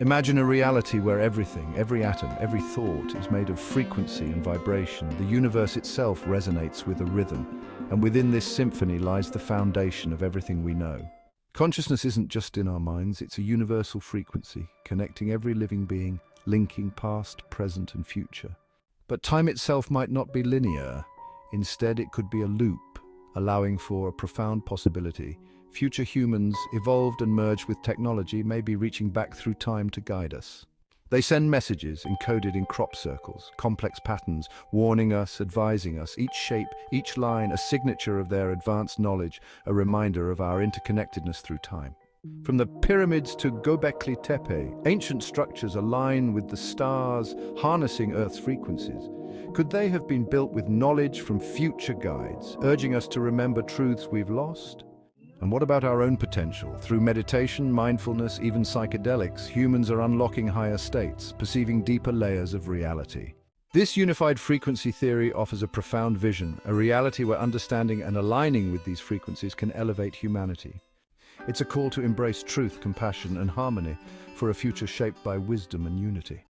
Imagine a reality where everything, every atom, every thought is made of frequency and vibration. The universe itself resonates with a rhythm, and within this symphony lies the foundation of everything we know. Consciousness isn't just in our minds, it's a universal frequency, connecting every living being, linking past, present and future. But time itself might not be linear. Instead, it could be a loop, allowing for a profound possibility. Future humans, evolved and merged with technology, may be reaching back through time to guide us. They send messages encoded in crop circles, complex patterns, warning us, advising us, each shape, each line, a signature of their advanced knowledge, a reminder of our interconnectedness through time. From the pyramids to Göbekli Tepe, ancient structures align with the stars, harnessing Earth's frequencies. Could they have been built with knowledge from future guides, urging us to remember truths we've lost? And what about our own potential? Through meditation, mindfulness, even psychedelics, humans are unlocking higher states, perceiving deeper layers of reality. This unified frequency theory offers a profound vision, a reality where understanding and aligning with these frequencies can elevate humanity. It's a call to embrace truth, compassion and harmony for a future shaped by wisdom and unity.